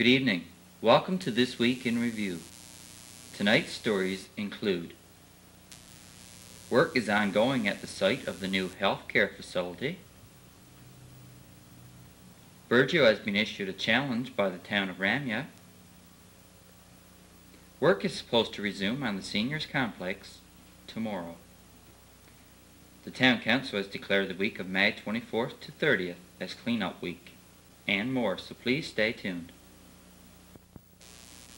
Good evening. Welcome to This Week in Review. Tonight's stories include Work is ongoing at the site of the new healthcare facility. Burgeo has been issued a challenge by the town of Ramea. Work is supposed to resume on the seniors complex tomorrow. The town council has declared the week of May 24th to 30th as cleanup week and more, so please stay tuned.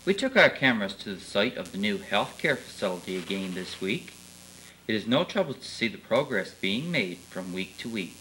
We took our cameras to the site of the new healthcare facility again this week. It is no trouble to see the progress being made from week to week.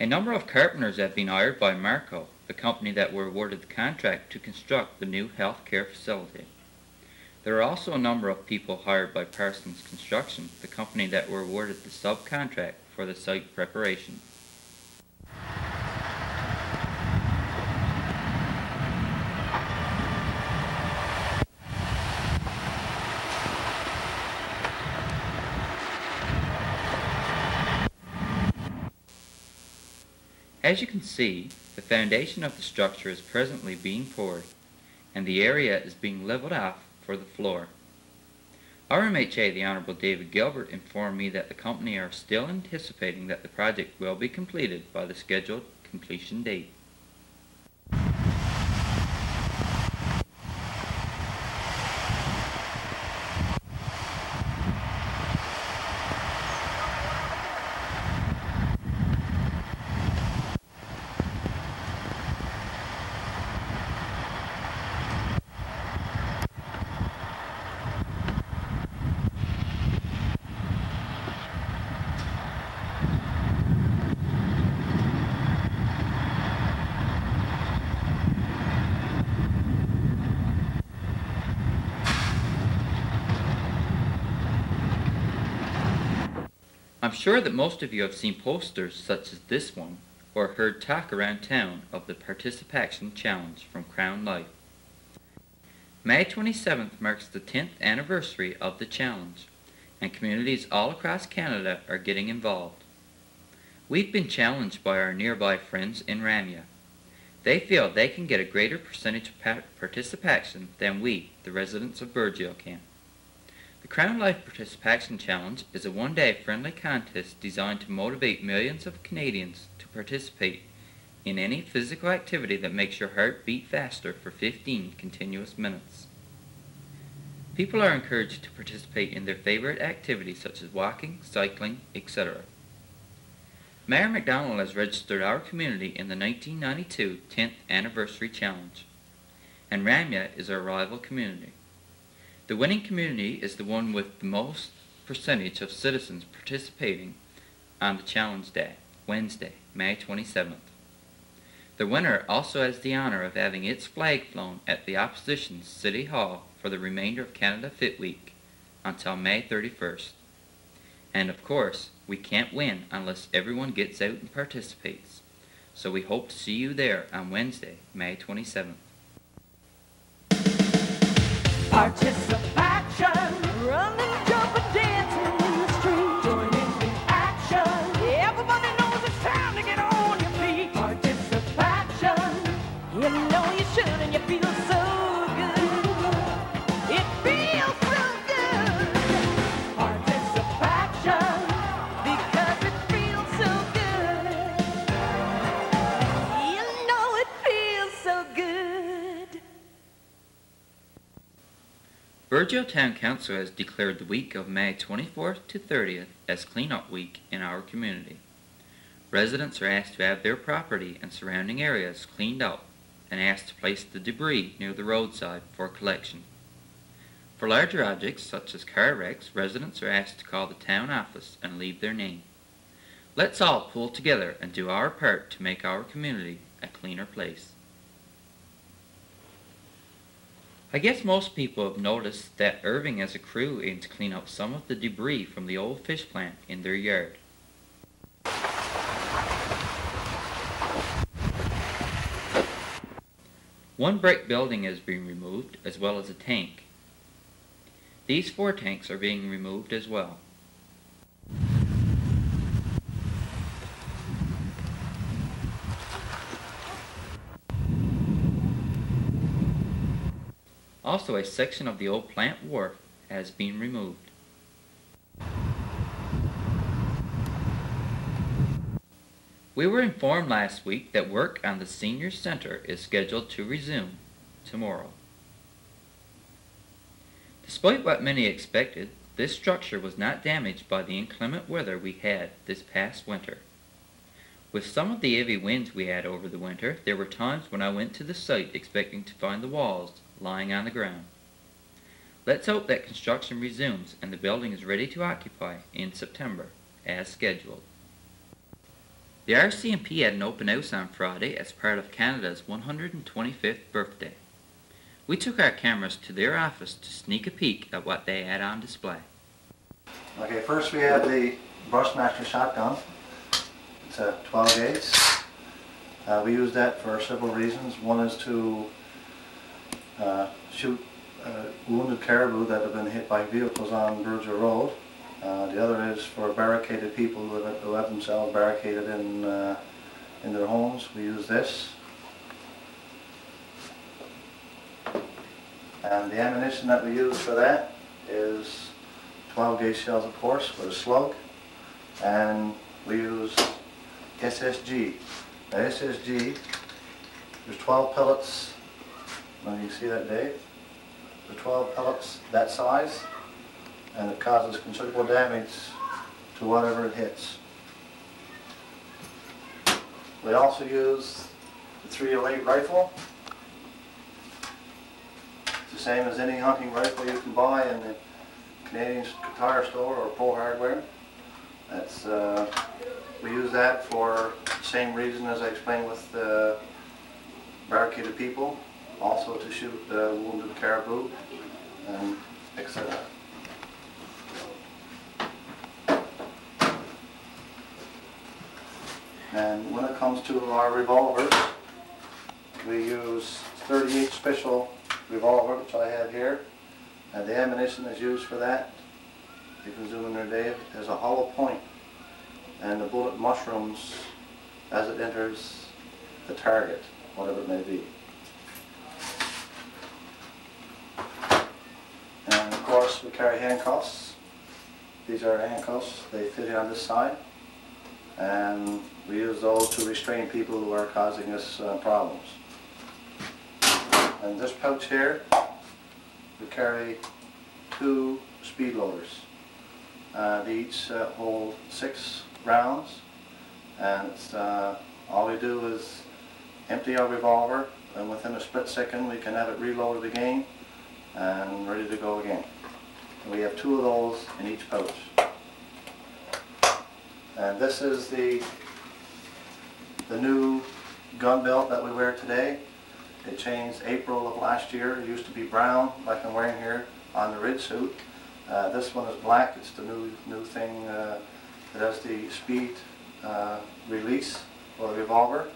A number of carpenters have been hired by Marco, the company that were awarded the contract to construct the new healthcare facility. There are also a number of people hired by Parsons Construction, the company that were awarded the subcontract for the site preparation. As you can see, the foundation of the structure is presently being poured, and the area is being leveled off for the floor. RMHA, the Honorable David Gilbert, informed me that the company are still anticipating that the project will be completed by the scheduled completion date. I'm sure that most of you have seen posters such as this one or heard talk around town of the Participation Challenge from Crown Life. May 27th marks the 10th anniversary of the challenge, and communities all across Canada are getting involved. We've been challenged by our nearby friends in Ramea. They feel they can get a greater percentage of participation than we, the residents of Burgeo, can. Crown Life Participation Challenge is a one-day friendly contest designed to motivate millions of Canadians to participate in any physical activity that makes your heart beat faster for 15 continuous minutes. People are encouraged to participate in their favorite activities such as walking, cycling, etc. Mayor MacDonald has registered our community in the 1992 10th Anniversary Challenge, and Ramea is our rival community. The winning community is the one with the most percentage of citizens participating on the challenge day, Wednesday, May 27th. The winner also has the honor of having its flag flown at the opposition's City Hall for the remainder of Canada Fit Week until May 31st. And of course, we can't win unless everyone gets out and participates. So we hope to see you there on Wednesday, May 27th. Participation, Burgeo Town Council has declared the week of May 24th to 30th as cleanup week in our community. Residents are asked to have their property and surrounding areas cleaned up and asked to place the debris near the roadside for collection. For larger objects, such as car wrecks, residents are asked to call the town office and leave their name. Let's all pull together and do our part to make our community a cleaner place. I guess most people have noticed that Irving has a crew in to clean up some of the debris from the old fish plant in their yard. One brick building is being removed as well as a tank. These four tanks are being removed as well. Also, a section of the old plant wharf has been removed. We were informed last week that work on the senior center is scheduled to resume tomorrow. Despite what many expected, this structure was not damaged by the inclement weather we had this past winter. With some of the heavy winds we had over the winter, there were times when I went to the site expecting to find the walls lying on the ground. Let's hope that construction resumes and the building is ready to occupy in September, as scheduled. The RCMP had an open house on Friday as part of Canada's 125th birthday. We took our cameras to their office to sneak a peek at what they had on display. Okay, first we have the Brushmaster shotgun. It's a 12 gauge. Uh, we use that for several reasons. One is to uh, shoot uh, wounded caribou that have been hit by vehicles on Burgeo Road. Uh, the other is for barricaded people who have, who have themselves barricaded in, uh, in their homes. We use this. And the ammunition that we use for that is 12 gauge shells of course with a slug. And we use SSG. Now SSG, there's 12 pellets. Now you see that day? The 12 pellets that size and it causes considerable damage to whatever it hits. We also use the 308 rifle. It's the same as any hunting rifle you can buy in the Canadian Tire Store or Pro Hardware. That's, uh, we use that for the same reason as I explained with the barricaded people, also to shoot uh, wounded caribou and etc. And when it comes to our revolvers, we use 38 special revolver, which I have here. And the ammunition is used for that, you can zoom in there, Dave, is a hollow point. And the bullet mushrooms as it enters the target, whatever it may be. We carry handcuffs. These are handcuffs. They fit on this side. And we use those to restrain people who are causing us uh, problems. And this pouch here, we carry two speed loaders. Uh, they each uh, hold six rounds. And uh, all we do is empty our revolver and within a split second we can have it reloaded again and ready to go again. We have two of those in each pouch. And this is the the new gun belt that we wear today. It changed April of last year. It used to be brown, like I'm wearing here on the red suit. Uh, this one is black. It's the new new thing uh, that has the speed uh, release for the revolver.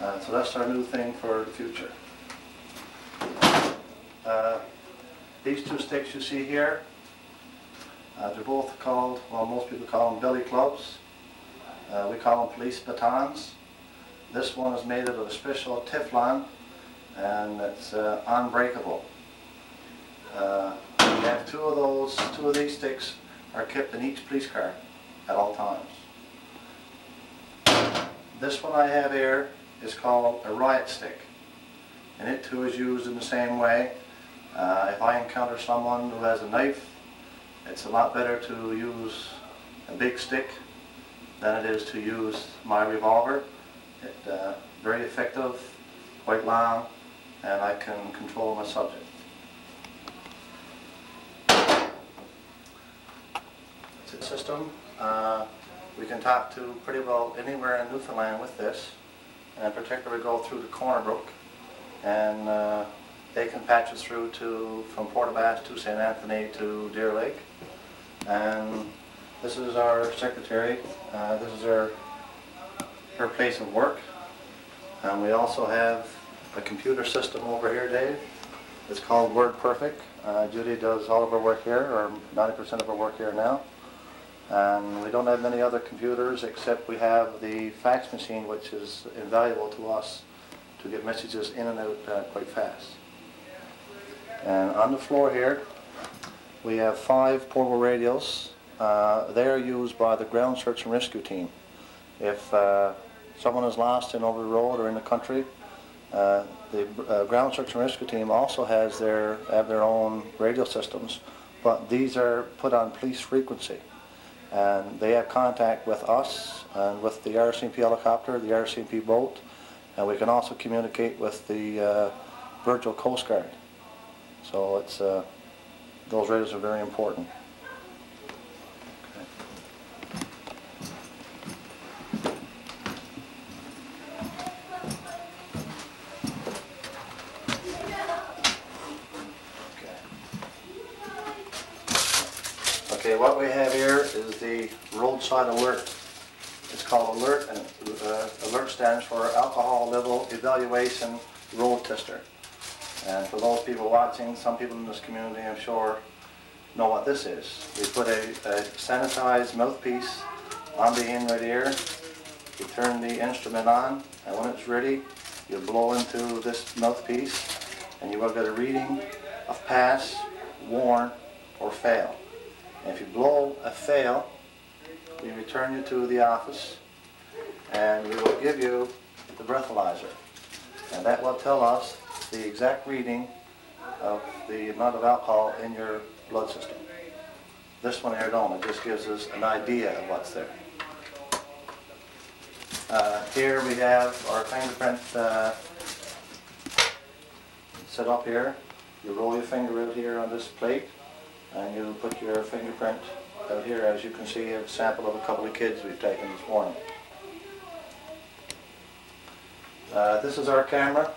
Uh, so that's our new thing for the future. These two sticks you see here, uh, they're both called, well most people call them billy clubs. Uh, we call them police batons. This one is made out of a special Teflon and it's uh, unbreakable. Uh, we have two of those, two of these sticks are kept in each police car at all times. This one I have here is called a riot stick and it too is used in the same way. Uh, if I encounter someone who has a knife, it's a lot better to use a big stick than it is to use my revolver. It's uh, very effective quite long, and I can control my subject. It's system. Uh, we can talk to pretty well anywhere in Newfoundland with this, and in particular go through to Corner Brook, and uh, they can patch us through to from Port aux Basques to St. Anthony to Deer Lake. And this is our secretary. Uh, this is her her place of work. And we also have a computer system over here, Dave. It's called WordPerfect. Uh, Judy does all of her work here, or 90% of her work here now. And we don't have many other computers except we have the fax machine, which is invaluable to us to get messages in and out uh, quite fast. And on the floor here, we have five portable radios. Uh, they are used by the ground search and rescue team. If uh, someone is lost in over the road or in the country, uh, the uh, ground search and rescue team also has their have their own radio systems, but these are put on police frequency, and they have contact with us and with the RCMP helicopter, the RCMP boat, and we can also communicate with the uh, Virtual Coast Guard. So it's uh, those radios are very important. Okay, what we have here is the roadside alert. It's called alert, and uh, alert stands for alcohol level evaluation road tester. And for those people watching, some people in this community, I'm sure, know what this is. We put a, a sanitized mouthpiece on the end inlet ear. You turn the instrument on, and when it's ready, you blow into this mouthpiece, and you will get a reading of pass, warn, or fail. And if you blow a fail, we return you to the office, and we will give you the breathalyzer. And that will tell us the exact reading of the amount of alcohol in your blood system. This one here it just gives us an idea of what's there. Uh, here we have our fingerprint uh, set up here. You roll your finger out here on this plate and you put your fingerprint out here as you can see a sample of a couple of kids we've taken this morning. Uh, this is our camera.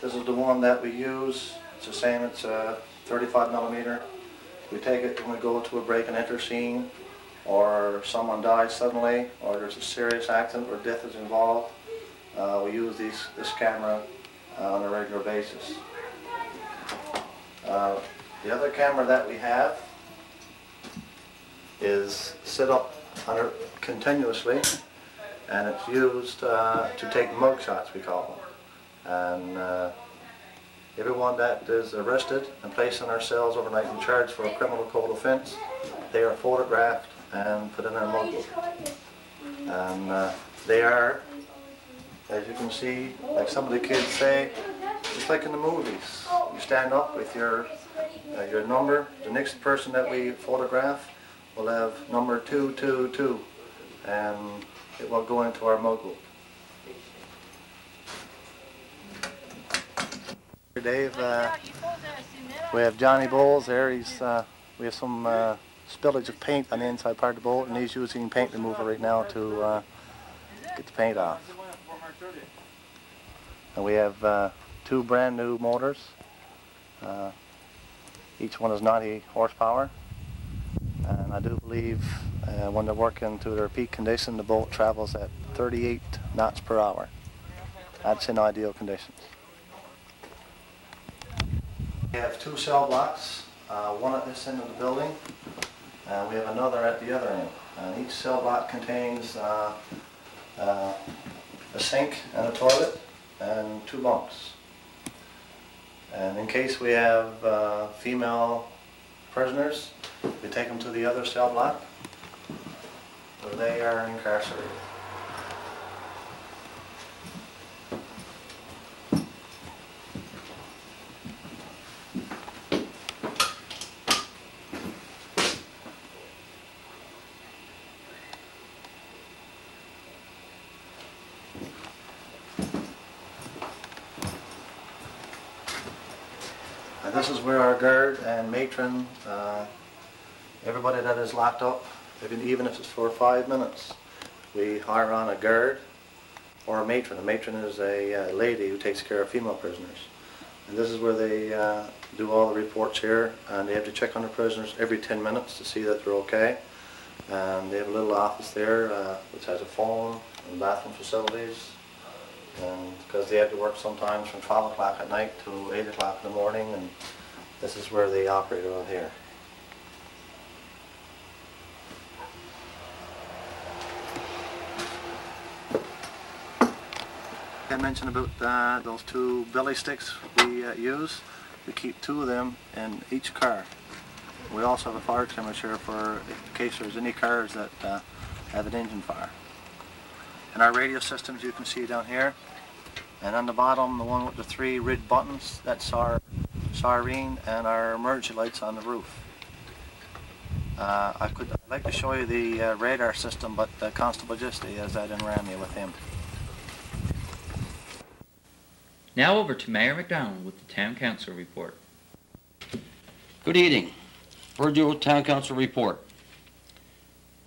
This is the one that we use. It's the same, it's a 35 millimeter. We take it when we go to a break and enter scene or someone dies suddenly or there's a serious accident or death is involved. Uh, we use these, this camera uh, on a regular basis. Uh, the other camera that we have is set up under continuously and it's used uh, to take mug shots, we call them. And uh, everyone that is arrested and placed in our cells overnight and charged for a criminal code offense, they are photographed and put in our mug. And uh, they are, as you can see, like some of the kids say, just like in the movies. You stand up with your uh, your number. The next person that we photograph will have number 222 and it will go into our mug Dave, uh, we have Johnny Bowles there. He's, uh, we have some uh, spillage of paint on the inside part of the boat and he's using paint remover right now to uh, get the paint off. And we have uh, two brand new motors. Uh, each one is 90 horsepower. And I do believe uh, when they're working to their peak condition, the boat travels at 38 knots per hour. That's in ideal conditions. We have two cell blocks, uh, one at this end of the building, and we have another at the other end. And each cell block contains uh, uh, a sink and a toilet and two bunks. And in case we have uh, female prisoners, we take them to the other cell block where they are incarcerated. this is where our guard and matron, uh, everybody that is locked up, even even if it's for five minutes, we hire on a guard or a matron. A matron is a uh, lady who takes care of female prisoners. And this is where they uh, do all the reports here, and they have to check on the prisoners every 10 minutes to see that they're okay. And they have a little office there uh, which has a phone and bathroom facilities. And because they have to work sometimes from 12 o'clock at night to 8 o'clock in the morning, and this is where they operate around here. I mentioned about uh, those two belly sticks we uh, use. We keep two of them in each car. We also have a fire extinguisher for in case there's any cars that uh, have an engine fire. And our radio systems you can see down here. And on the bottom, the one with the three red buttons, that's our siren and our emergency lights on the roof. Uh, I could I'd like to show you the uh, radar system, but uh, Constable Gisty has that in Ramsey with him. Now over to Mayor MacDonald with the Town Council report. Good evening. Burgeo Town Council report.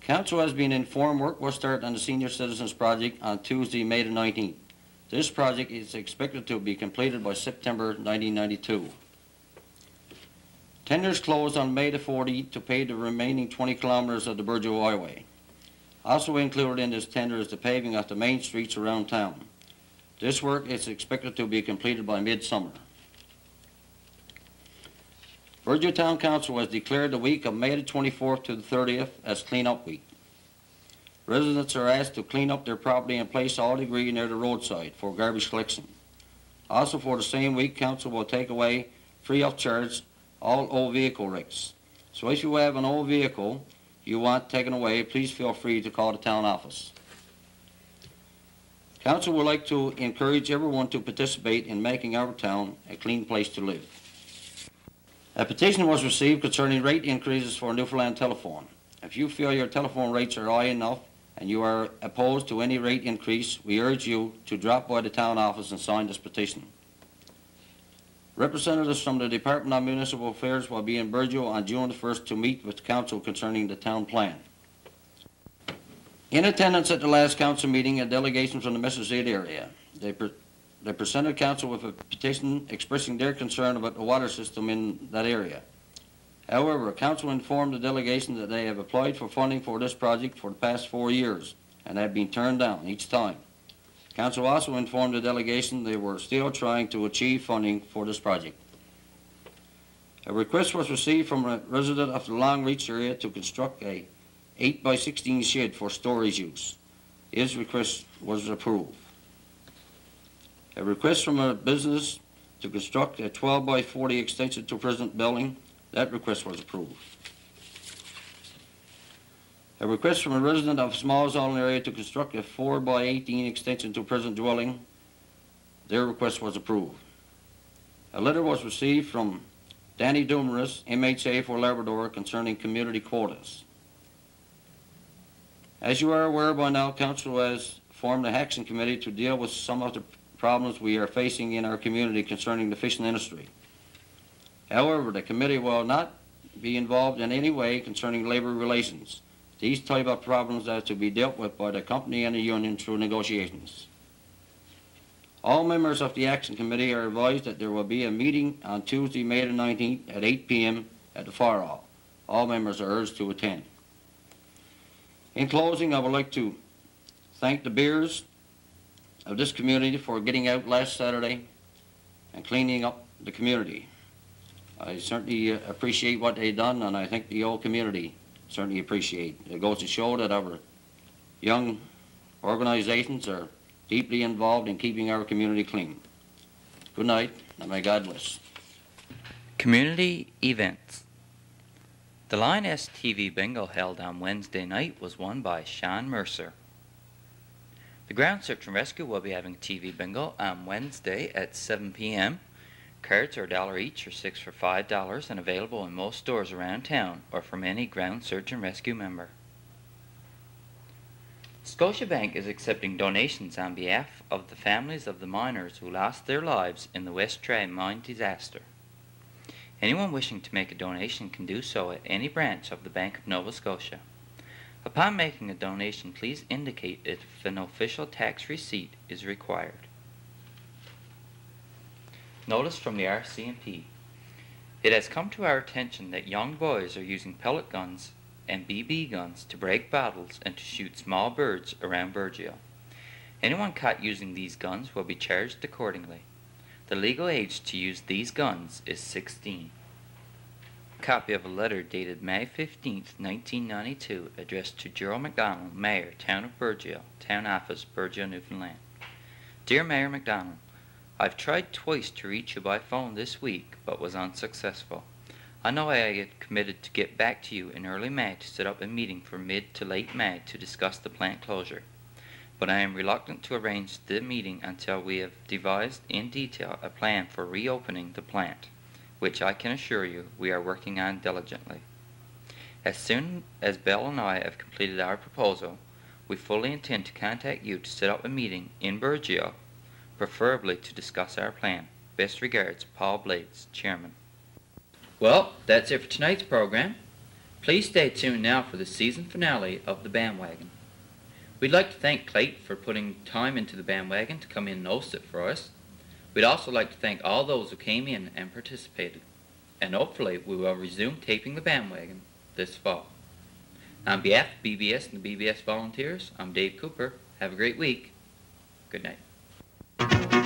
Council has been informed work will start on the Senior Citizens Project on Tuesday, May the 19th. This project is expected to be completed by September 1992. Tenders closed on May the 40th to pay the remaining 20 kilometers of the Burgeo Highway. Also included in this tender is the paving of the main streets around town. This work is expected to be completed by midsummer. Burgeo Town Council has declared the week of May the 24th to the 30th as cleanup week. Residents are asked to clean up their property and place all debris near the roadside for garbage collection. Also for the same week, council will take away, free of charge, all old vehicle wrecks. So if you have an old vehicle you want taken away, please feel free to call the town office. Council would like to encourage everyone to participate in making our town a clean place to live. A petition was received concerning rate increases for Newfoundland telephone. If you feel your telephone rates are high enough and you are opposed to any rate increase, we urge you to drop by the town office and sign this petition. Representatives from the Department of Municipal Affairs will be in Burgeo on June 1st to meet with council concerning the town plan. In attendance at the last council meeting, a delegation from the Mississauga area. They, they presented council with a petition expressing their concern about the water system in that area. However, council informed the delegation that they have applied for funding for this project for the past four years and have been turned down each time. Council also informed the delegation they were still trying to achieve funding for this project. A request was received from a resident of the Long Reach area to construct a 8 by 16 shed for storage use. His request was approved. A request from a business to construct a 12 by 40 extension to present building. That request was approved. A request from a resident of Small Zone area to construct a 4 by 18 extension to a present dwelling. Their request was approved. A letter was received from Danny Dumaresque, MHA for Labrador, concerning community quotas. As you are aware by now, Council has formed a action committee to deal with some of the problems we are facing in our community concerning the fishing industry. However, the committee will not be involved in any way concerning labor relations. These type of problems are to be dealt with by the company and the union through negotiations. All members of the Action Committee are advised that there will be a meeting on Tuesday, May the 19th at 8 p.m. at the Fire Hall. All members are urged to attend. In closing, I would like to thank the beers of this community for getting out last Saturday and cleaning up the community. I certainly uh, appreciate what they've done, and I think the whole community certainly appreciate. It goes to show that our young organizations are deeply involved in keeping our community clean. Good night, and may God bless. Community events. The Lioness TV bingo held on Wednesday night was won by Sean Mercer. The Ground Search and Rescue will be having a TV bingo on Wednesday at 7 p.m. Cards are a dollar each or six for five dollars and available in most stores around town or from any Ground Search and Rescue member. Scotiabank is accepting donations on behalf of the families of the miners who lost their lives in the Westray mine disaster. Anyone wishing to make a donation can do so at any branch of the Bank of Nova Scotia. Upon making a donation, please indicate if an official tax receipt is required. Notice from the RCMP. It has come to our attention that young boys are using pellet guns and BB guns to break bottles and to shoot small birds around Burgeo. Anyone caught using these guns will be charged accordingly. The legal age to use these guns is 16. A copy of a letter dated May 15, 1992, addressed to Gerald MacDonald, Mayor, Town of Burgeo, Town Office, Burgeo, Newfoundland. Dear Mayor MacDonald, I've tried twice to reach you by phone this week, but was unsuccessful. I know I had committed to get back to you in early May to set up a meeting for mid to late May to discuss the plant closure. But I am reluctant to arrange the meeting until we have devised in detail a plan for reopening the plant, which I can assure you we are working on diligently. As soon as Bell and I have completed our proposal, we fully intend to contact you to set up a meeting in Burgeo, preferably to discuss our plan. Best regards, Paul Blades, Chairman. Well, that's it for tonight's program. Please stay tuned now for the season finale of The Bandwagon. We'd like to thank Clayton for putting time into the bandwagon to come in and host it for us. We'd also like to thank all those who came in and participated. And hopefully we will resume taping the bandwagon this fall. On behalf of BBS and the BBS volunteers, I'm Dave Cooper. Have a great week. Good night. Thank you.